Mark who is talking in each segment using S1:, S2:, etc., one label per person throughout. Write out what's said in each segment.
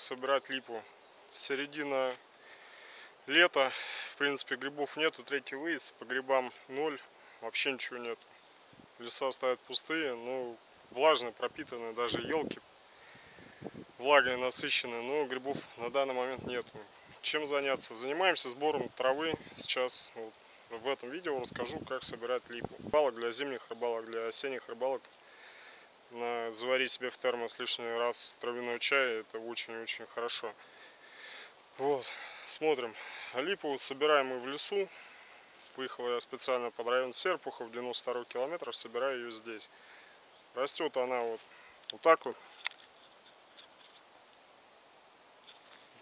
S1: собирать липу. Середина лета, в принципе, грибов нету, третий выезд, по грибам ноль, вообще ничего нет. Леса стоят пустые, но влажные, пропитанные, даже елки влагой насыщенные, но грибов на данный момент нету. Чем заняться? Занимаемся сбором травы сейчас. Вот, в этом видео расскажу, как собирать липу. Рыбалок для зимних рыбалок, для осенних рыбалок. На, заварить себе в термос лишний раз травяной чай, это очень-очень хорошо. Вот, смотрим. Липу собираем мы в лесу. Выехал я специально под район Серпухов, 92 километров, собираю ее здесь. Растет она вот, вот так вот.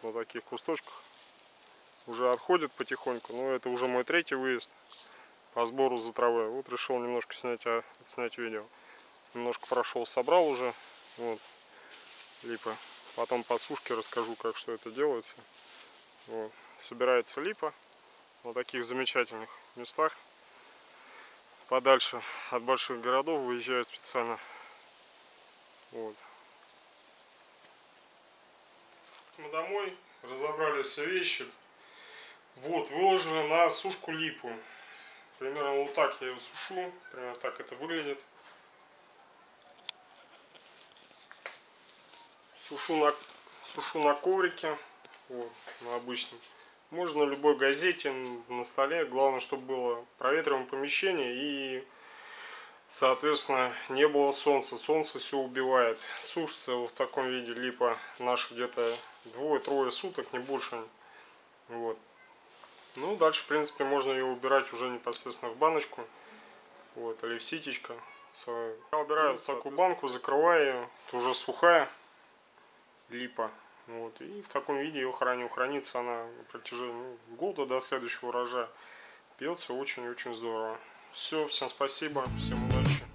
S1: На таких кусточках. Уже отходит потихоньку, но это уже мой третий выезд по сбору за травы. Вот решил немножко снять, а, снять видео. Немножко прошел, собрал уже. Вот, липа. Потом по сушке расскажу, как что это делается. Вот. Собирается липа на таких замечательных местах. Подальше от больших городов выезжаю специально. Вот. Мы домой, разобрали все вещи. Вот, выложили на сушку липу. Примерно вот так я ее сушу. Примерно так это выглядит. Сушу на, сушу на коврике. Вот, на обычном. Можно на любой газете, на столе. Главное, чтобы было проветриваемое помещение и, соответственно, не было солнца. Солнце все убивает. Сушится в таком виде липа наша где-то двое-трое суток, не больше. Вот. Ну, дальше, в принципе, можно ее убирать уже непосредственно в баночку. Вот, или в ситечко. Я убираю в такую банку, закрываю ее. Уже сухая липа. Вот, и в таком виде ее храню. Хранится она на протяжении года до следующего урожая. Пьется очень-очень здорово. Все, всем спасибо, всем удачи.